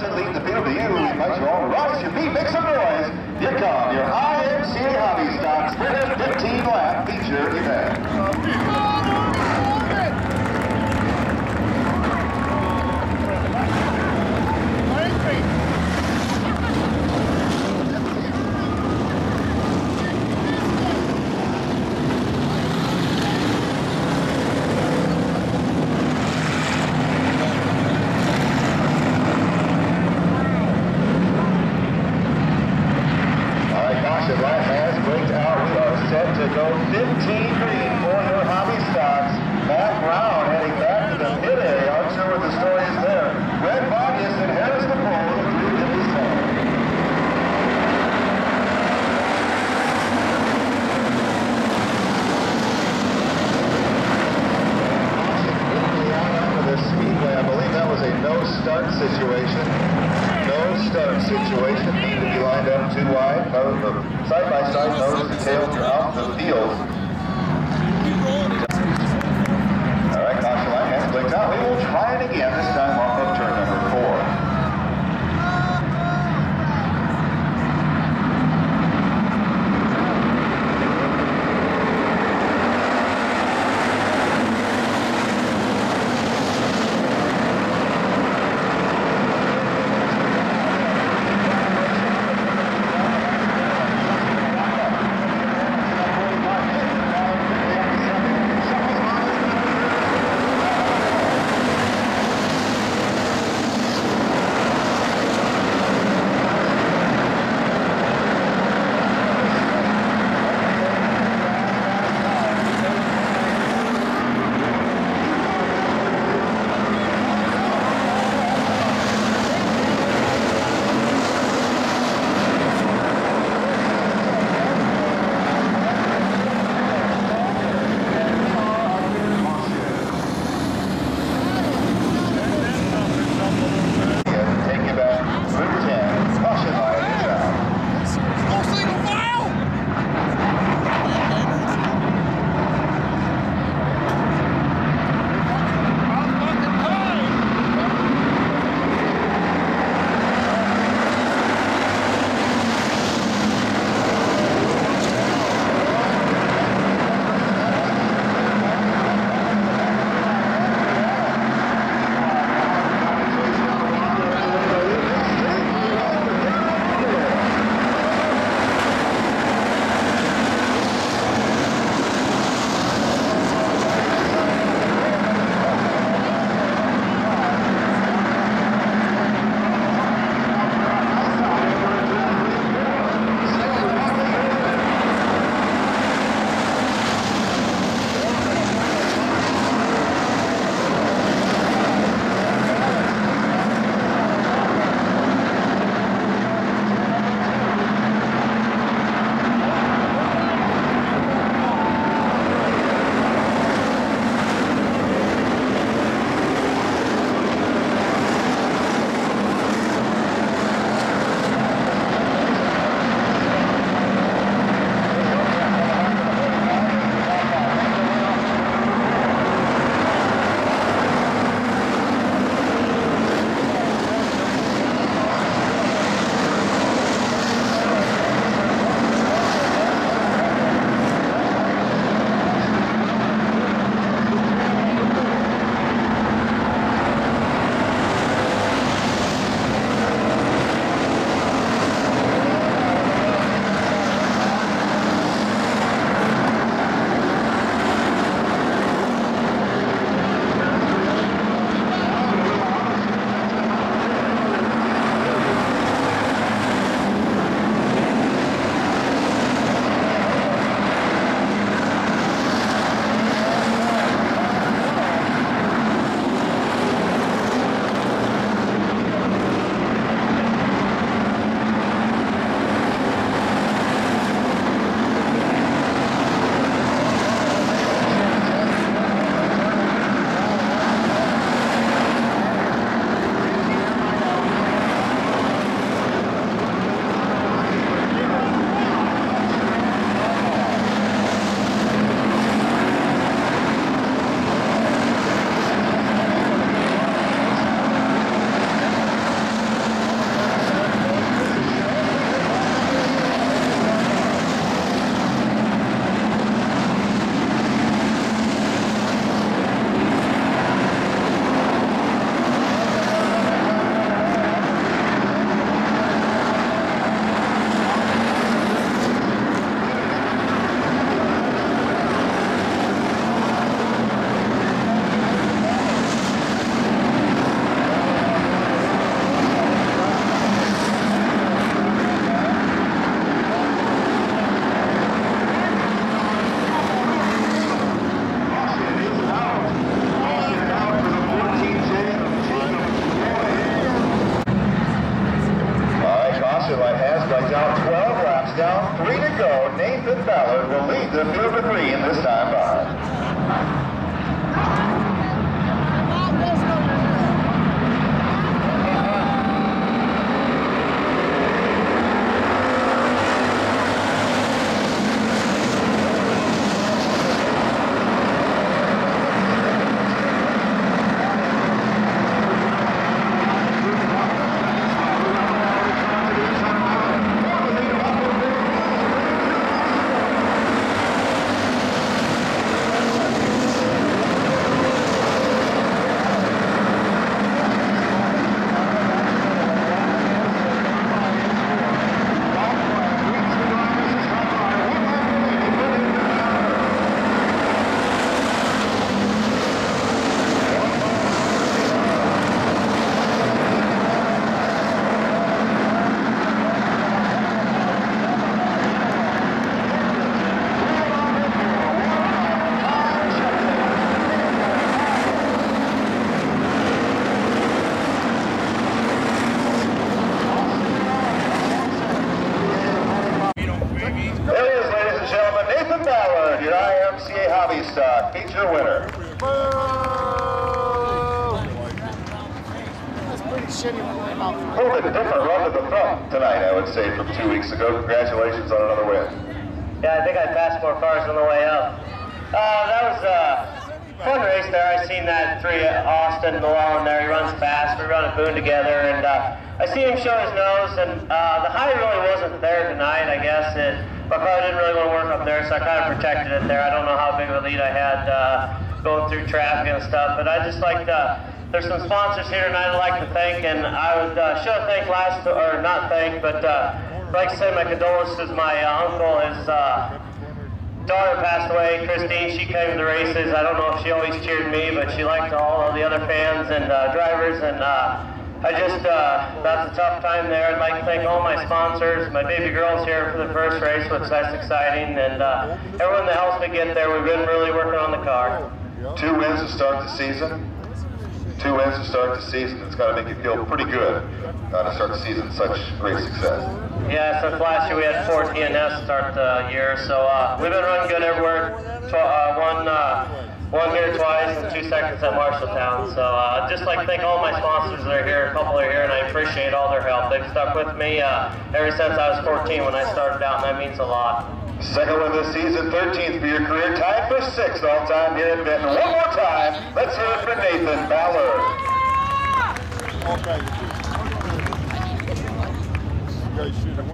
Johnson leading the field to you. You all rise your feet, make some noise. Here come your IMCA Hobby Stock 15 lap feature event. All right, caution, light has blinked out. We are set to go 15 green for your hobby stocks. Matt Brown heading back to the mid A. Aren't sure what the story is there. Red Vargas inherits the pole at 357. Quickly out onto the speedway. I believe that was a no start situation. No start situation. Lined up too wide. Nose, side by side, nose and the field. All right, caution light has blinked out. We will try it again, this time Joshua has legs out 12 laps down, three to go. Nathan Ballard will lead the field to three in this time bar. Stock feature winner. That's pretty shitty when they about A little bit different run to the front tonight, I would say, from two weeks ago. Congratulations on another win. Yeah, I think I passed more cars on the way up. Uh, that was a fun race there. I seen that three uh, Austin Malone there. He runs fast. We run a Boone together, and uh, I see him show his nose. And uh, the high really wasn't there tonight. I guess it, my car didn't really want to work up there, so I kind of protected it there. I don't know how big of a lead I had uh, going through traffic and stuff, but I just like to. There's some sponsors here tonight I'd like to thank, and I would uh, should thanked last, or not thank, but uh, like to say my condolences. My uh, uncle is. Uh, daughter passed away, Christine. She came to the races. I don't know if she always cheered me, but she liked all of the other fans and uh, drivers. And uh, I just, uh, that's a tough time there. I'd like to thank all my sponsors. My baby girl's here for the first race, which that's exciting. And uh, everyone that helps me get there. We've been really working on the car. Two wins to start the season. Two wins to start the season. It's got to make you feel pretty good uh, to start the season such great success. Yeah, since last year we had four TNS start the year, so uh, we've been running good everywhere. Tw- uh, one, uh, one here twice and two seconds at Marshalltown. So uh, I'd just like to thank all my sponsors that are here. A couple are here, and I appreciate all their help. They've stuck with me uh, ever since I was 14 when I started out, and that means a lot. Second win this season, 13th for your career, tied for sixth all time here at Benton. One more time, let's hear it for Nathan Ballard. Okay.